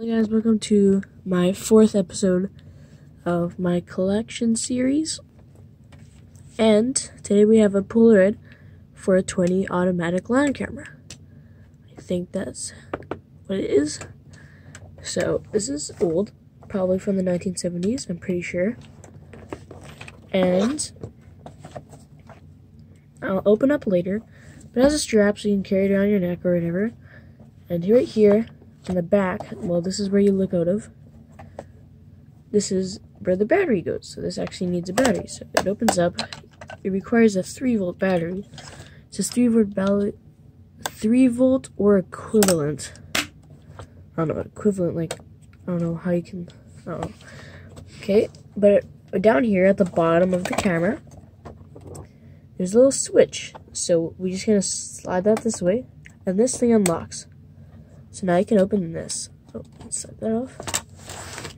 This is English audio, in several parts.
Hey guys, welcome to my fourth episode of my collection series. And today we have a Polaroid for a 20 automatic Land camera. I think that's what it is. So this is old, probably from the 1970s, I'm pretty sure. And I'll open up later, but it has a strap so you can carry it around your neck or whatever. And right here in the back, well, this is where you look out of. This is where the battery goes. So this actually needs a battery. So it opens up. It requires a 3 volt battery. It says 3 volt battery, 3 volt or equivalent. I don't know, equivalent, like, I don't know how you can, I don't know. Okay, but down here at the bottom of the camera, there's a little switch. So we're just gonna slide that this way, and this thing unlocks. So now you can open this. Oh, set that off.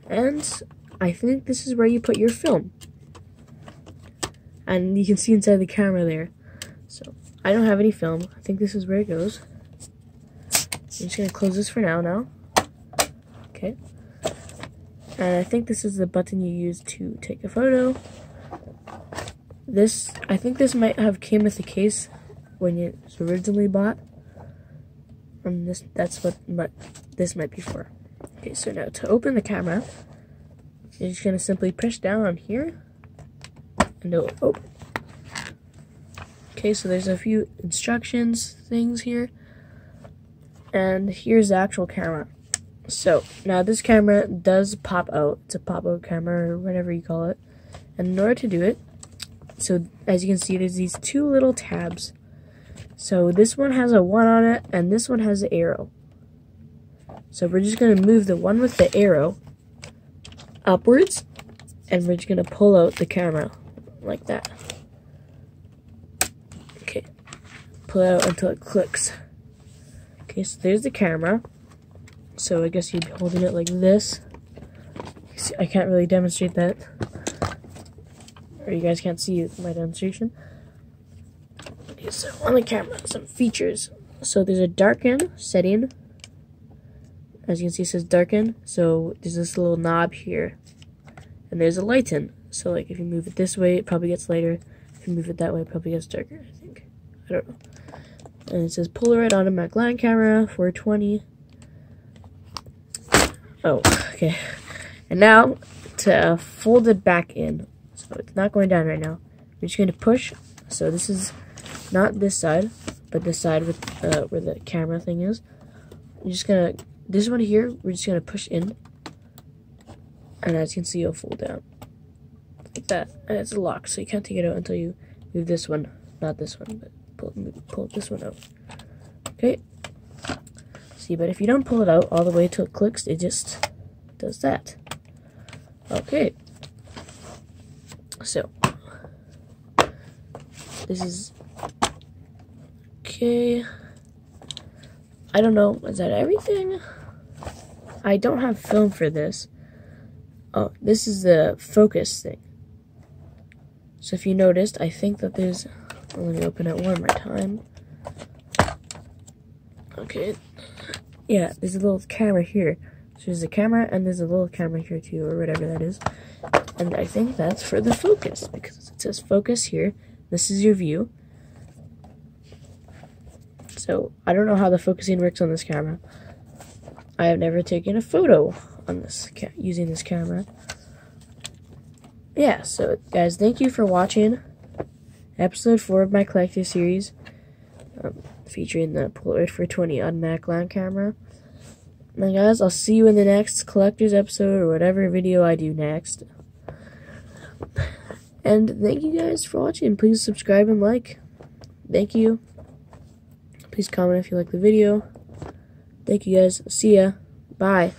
And I think this is where you put your film. And you can see inside the camera there. So I don't have any film. I think this is where it goes. I'm just gonna close this for now now. Okay. And I think this is the button you use to take a photo. This, I think this might have came with the case when it was originally bought. And this, that's what but this might be for. Okay, so now to open the camera, you're just gonna simply push down on here, and it'll open. Okay, so there's a few instructions things here, and here's the actual camera. So now this camera does pop out. It's a pop-out camera or whatever you call it. And in order to do it, so as you can see, there's these two little tabs so this one has a 1 on it, and this one has an arrow. So we're just going to move the one with the arrow upwards, and we're just going to pull out the camera like that. Okay, pull out until it clicks. Okay, so there's the camera. So I guess you'd be holding it like this. I can't really demonstrate that. Or you guys can't see my demonstration. So on the camera, some features. So there's a darken setting. As you can see, it says darken. So there's this little knob here. And there's a lighten. So like if you move it this way, it probably gets lighter. If you move it that way, it probably gets darker, I think. I don't know. And it says Polaroid automatic Land camera, 420. Oh, okay. And now to fold it back in. So it's not going down right now. We're just going to push. So this is not this side, but this side with uh, where the camera thing is. You're just gonna, this one here, we're just gonna push in. And as you can see, it'll fold down. Like that. And it's a lock, so you can't take it out until you move this one. Not this one, but pull, pull this one out. Okay. See, but if you don't pull it out all the way till it clicks, it just does that. Okay. So, this is Okay. I don't know. Is that everything? I don't have film for this. Oh, this is the focus thing. So if you noticed, I think that there's... Let me open it one more time. Okay. Yeah, there's a little camera here. So there's a camera and there's a little camera here too, or whatever that is. And I think that's for the focus, because it says focus here. This is your view. So I don't know how the focusing works on this camera. I have never taken a photo on this using this camera. Yeah, so guys, thank you for watching episode 4 of my collector series um, featuring the Polaroid 420 automatic Land camera. And guys, I'll see you in the next collector's episode or whatever video I do next. And thank you guys for watching. Please subscribe and like. Thank you. Please comment if you like the video. Thank you guys. See ya. Bye.